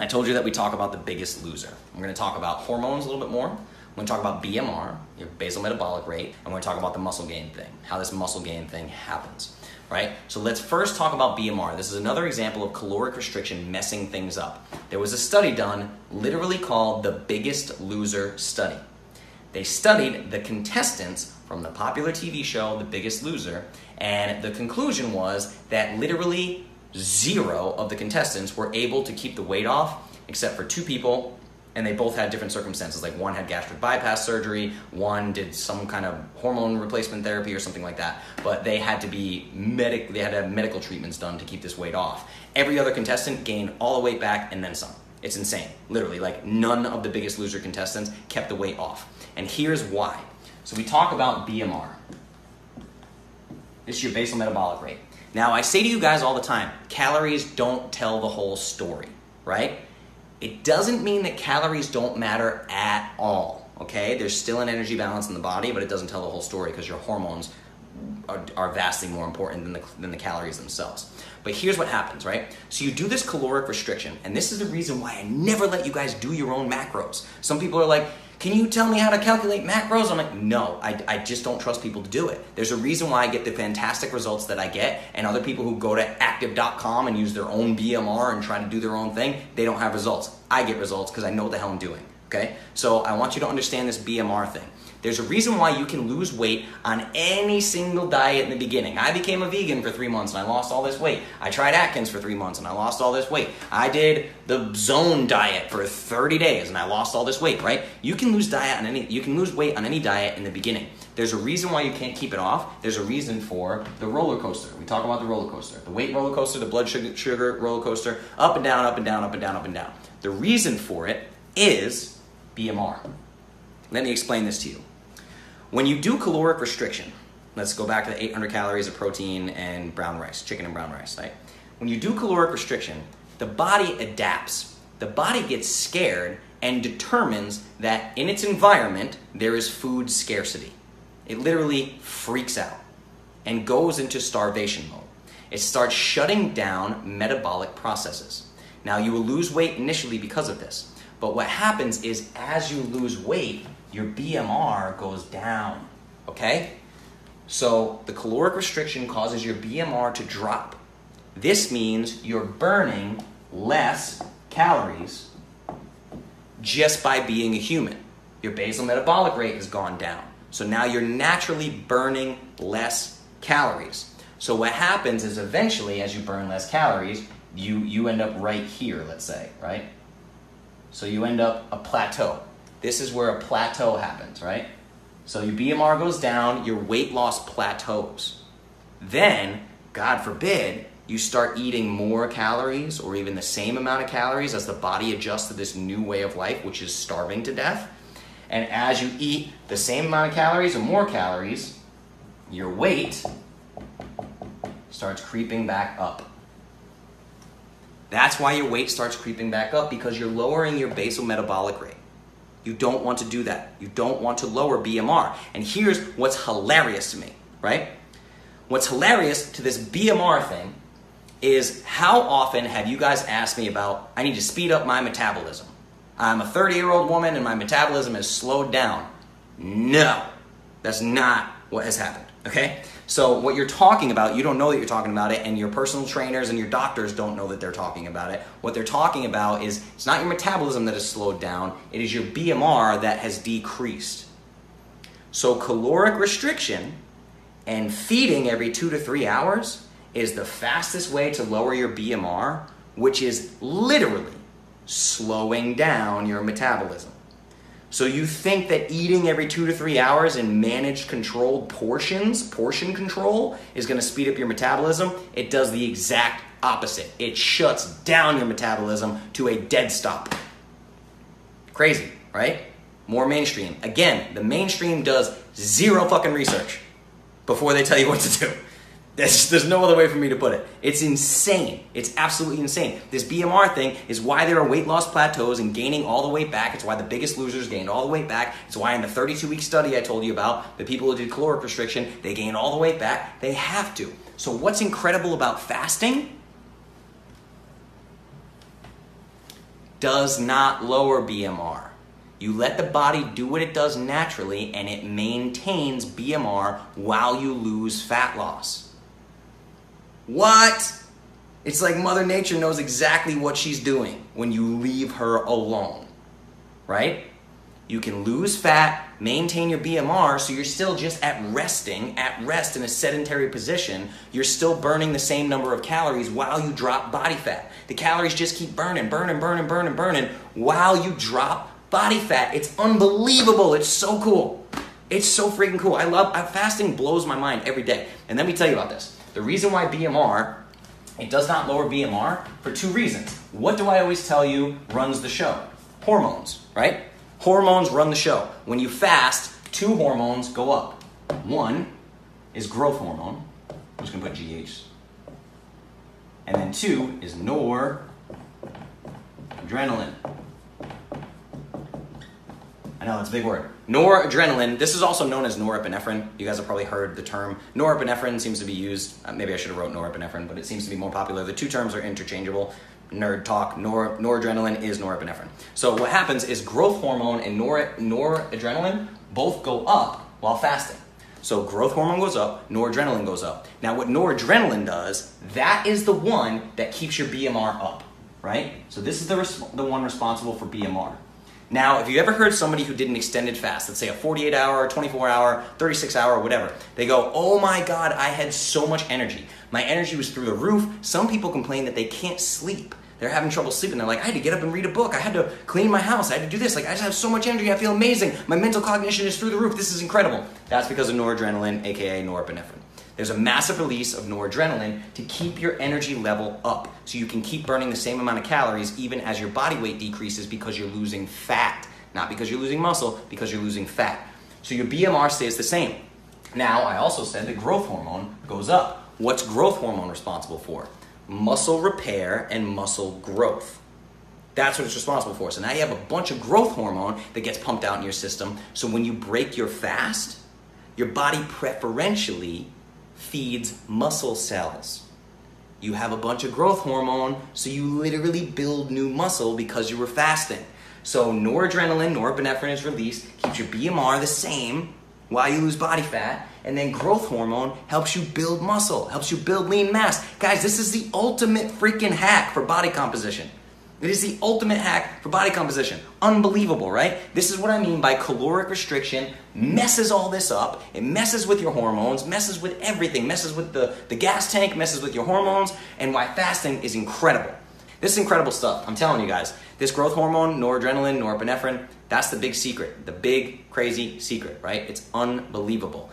I told you that we talk about the biggest loser. We're going to talk about hormones a little bit more. We're going to talk about BMR, your basal metabolic rate, and we're going to talk about the muscle gain thing, how this muscle gain thing happens, right? So let's first talk about BMR. This is another example of caloric restriction messing things up. There was a study done literally called the Biggest Loser Study. They studied the contestants from the popular TV show The Biggest Loser, and the conclusion was that literally zero of the contestants were able to keep the weight off except for two people and they both had different circumstances. Like one had gastric bypass surgery one did some kind of hormone replacement therapy or something like that. But they had to be medic they had to have medical treatments done to keep this weight off. Every other contestant gained all the weight back and then some. It's insane literally. Like none of the biggest loser contestants kept the weight off. And here's why. So we talk about bmr it's your basal metabolic rate now, I say to you guys all the time calories don't tell the whole story, right? It doesn't mean that calories don't matter at all, okay? There's still an energy balance in the body, but it doesn't tell the whole story because your hormones are, are, vastly more important than the, than the calories themselves. But here's what happens, right? So you do this caloric restriction, and this is the reason why I never let you guys do your own macros. Some people are like, can you tell me how to calculate macros? I'm like, no, I, I just don't trust people to do it. There's a reason why I get the fantastic results that I get, and other people who go to active.com and use their own BMR and try to do their own thing, they don't have results. I get results because I know what the hell I'm doing. Okay? So I want you to understand this BMR thing. There's a reason why you can lose weight on any single diet in the beginning. I became a vegan for three months and I lost all this weight. I tried Atkins for three months and I lost all this weight. I did the zone diet for 30 days and I lost all this weight, right? You can lose diet on any you can lose weight on any diet in the beginning. There's a reason why you can't keep it off. There's a reason for the roller coaster. We talk about the roller coaster. The weight roller coaster, the blood sugar, sugar roller coaster, up and down, up and down, up and down, up and down. The reason for it is BMR. Let me explain this to you. When you do caloric restriction, let's go back to the 800 calories of protein and brown rice, chicken and brown rice, right? When you do caloric restriction, the body adapts. The body gets scared and determines that in its environment there is food scarcity. It literally freaks out and goes into starvation mode. It starts shutting down metabolic processes. Now, you will lose weight initially because of this, but what happens is as you lose weight, your BMR goes down. Okay? So the caloric restriction causes your BMR to drop. This means you're burning less calories just by being a human. Your basal metabolic rate has gone down. So now you're naturally burning less calories. So what happens is eventually as you burn less calories, you you end up right here, let's say, right? So you end up a plateau. This is where a plateau happens, right? So your BMR goes down, your weight loss plateaus. Then, God forbid, you start eating more calories or even the same amount of calories as the body adjusts to this new way of life, which is starving to death. And as you eat the same amount of calories or more calories, your weight starts creeping back up. That's why your weight starts creeping back up because you're lowering your basal metabolic rate. You don't want to do that. You don't want to lower BMR. And here's what's hilarious to me, right? What's hilarious to this BMR thing is how often have you guys asked me about, I need to speed up my metabolism? I'm a 30 year old woman and my metabolism has slowed down. No, that's not what has happened, okay? So, what you're talking about, you don't know that you're talking about it, and your personal trainers and your doctors don't know that they're talking about it. What they're talking about is it's not your metabolism that has slowed down, it is your BMR that has decreased. So, caloric restriction and feeding every two to three hours is the fastest way to lower your BMR, which is literally slowing down your metabolism. So you think that eating every two to three hours in managed controlled portions, portion control, is going to speed up your metabolism? It does the exact opposite. It shuts down your metabolism to a dead stop. Crazy, right? More mainstream. Again, the mainstream does zero fucking research before they tell you what to do. There's, there's no other way for me to put it. It's insane. It's absolutely insane. This BMR thing is why there are weight loss plateaus and gaining all the weight back. It's why the biggest losers gained all the weight back. It's why in the 32 week study I told you about, the people who did caloric restriction, they gained all the weight back. They have to. So, what's incredible about fasting does not lower BMR. You let the body do what it does naturally and it maintains BMR while you lose fat loss. What? It's like Mother Nature knows exactly what she's doing when you leave her alone, right? You can lose fat, maintain your BMR, so you're still just at resting, at rest in a sedentary position. You're still burning the same number of calories while you drop body fat. The calories just keep burning, burning, burning, burning, burning while you drop body fat. It's unbelievable. It's so cool. It's so freaking cool. I love fasting blows my mind every day. And let me tell you about this. The reason why BMR it does not lower BMR for two reasons. What do I always tell you runs the show? Hormones, right? Hormones run the show. When you fast, two hormones go up. One is growth hormone. I'm just gonna put GH. And then two is noradrenaline. I know it's a big word. Noradrenaline. This is also known as norepinephrine. You guys have probably heard the term. Norepinephrine seems to be used. Uh, maybe I should have wrote norepinephrine, but it seems to be more popular. The two terms are interchangeable. Nerd talk. Nor, noradrenaline is norepinephrine. So what happens is growth hormone and nor, noradrenaline both go up while fasting. So growth hormone goes up, noradrenaline goes up. Now what noradrenaline does, that is the one that keeps your BMR up, right? So this is the, the one responsible for BMR. Now, if you ever heard somebody who did an extended fast, let's say a 48 hour, 24 hour, 36 hour, whatever, they go, oh my God, I had so much energy. My energy was through the roof. Some people complain that they can't sleep. They're having trouble sleeping. They're like, I had to get up and read a book. I had to clean my house. I had to do this. Like, I just have so much energy. I feel amazing. My mental cognition is through the roof. This is incredible. That's because of noradrenaline, aka norepinephrine. There's a massive release of noradrenaline to keep your energy level up so you can keep burning the same amount of calories even as your body weight decreases because you're losing fat. Not because you're losing muscle, because you're losing fat. So your BMR stays the same. Now, I also said the growth hormone goes up. What's growth hormone responsible for? Muscle repair and muscle growth. That's what it's responsible for. So now you have a bunch of growth hormone that gets pumped out in your system. So when you break your fast, your body preferentially feeds muscle cells. You have a bunch of growth hormone, so you literally build new muscle because you were fasting. So noradrenaline, norepinephrine is released, keeps your BMR the same while you lose body fat, and then growth hormone helps you build muscle, helps you build lean mass. Guys, this is the ultimate freaking hack for body composition. It is the ultimate hack for body composition. Unbelievable, right? This is what I mean by caloric restriction messes all this up. It messes with your hormones, messes with everything, messes with the, the gas tank, messes with your hormones, and why fasting is incredible. This is incredible stuff. I'm telling you guys. This growth hormone, noradrenaline, norepinephrine, that's the big secret. The big, crazy secret, right? It's unbelievable.